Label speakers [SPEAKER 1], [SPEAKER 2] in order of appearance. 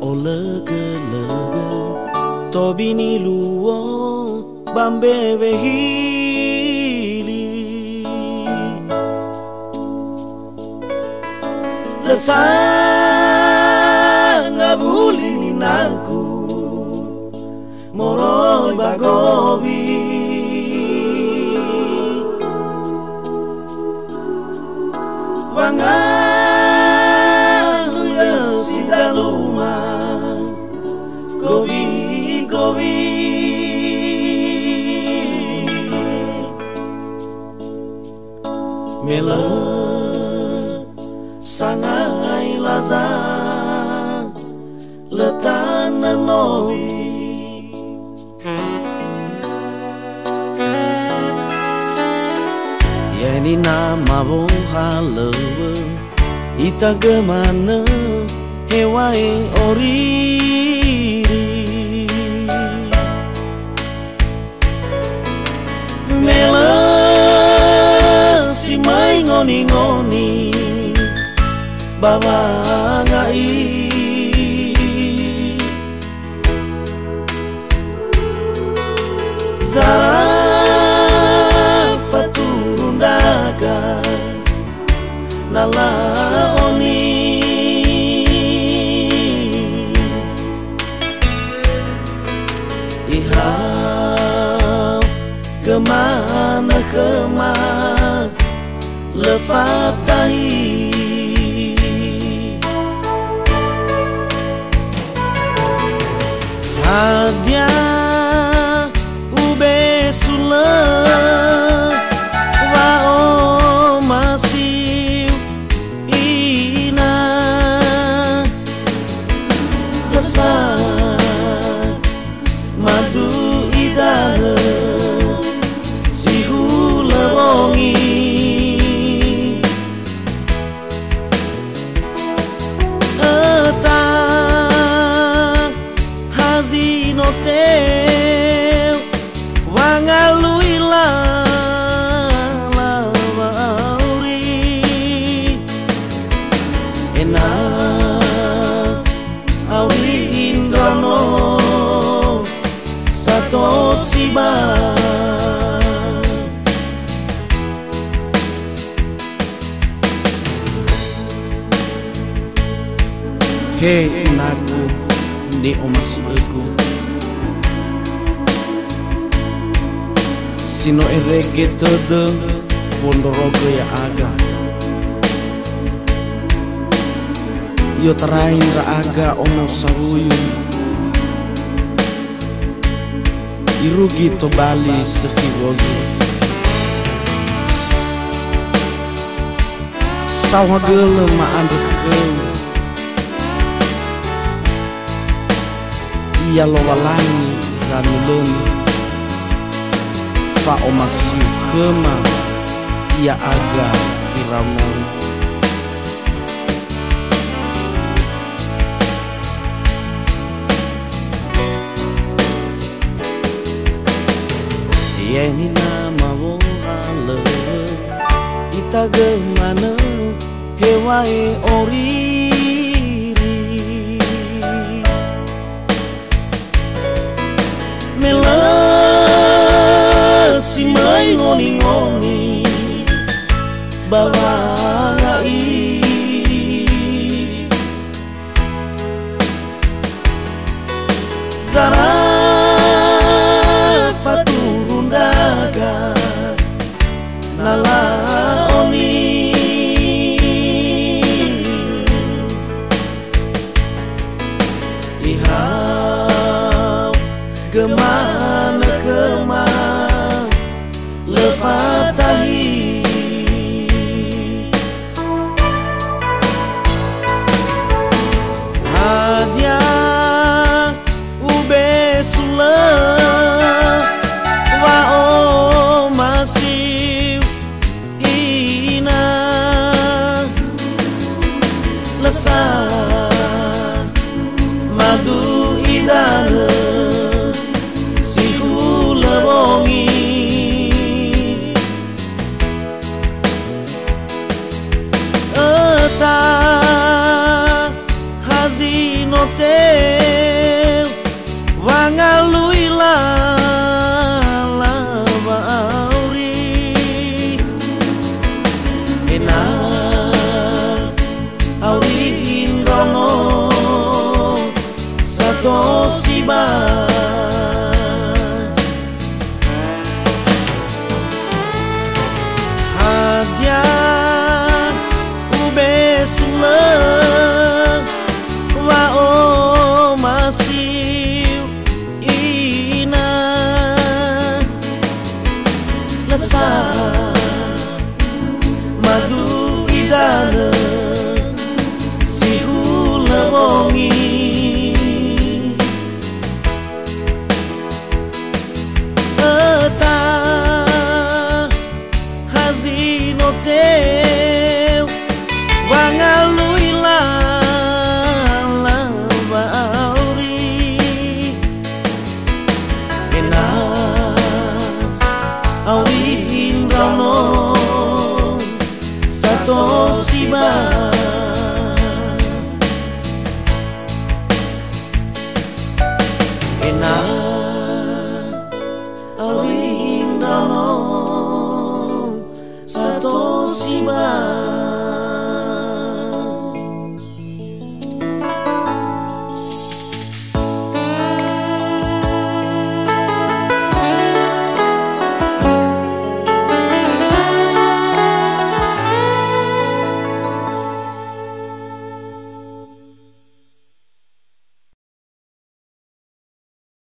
[SPEAKER 1] Oh, o lege lege tobi ni luo bambe vehi Lesa ngabuli ni Moroi bagobi Wangai sangai laza Letana noi Yani nama boha lewe Ita gemana hewai oriri ngoni-ngoni Baba nga là phát tay. Hei naku ni omasi aku. Sino erege todo pondorogo ya aga. Yo terain ra aga omo saruyu. Irugi to bali sekiwozu Sawa gele ma anduk Ia lolalani zanuleni Fa o masiu kema Ia aga iramon Yeni nama wohale Ita gemana Hewai oriri Zara faturundaga Nala oni. Ihau ke mana reckless sound. teu Wangalui la la bauri Ena auri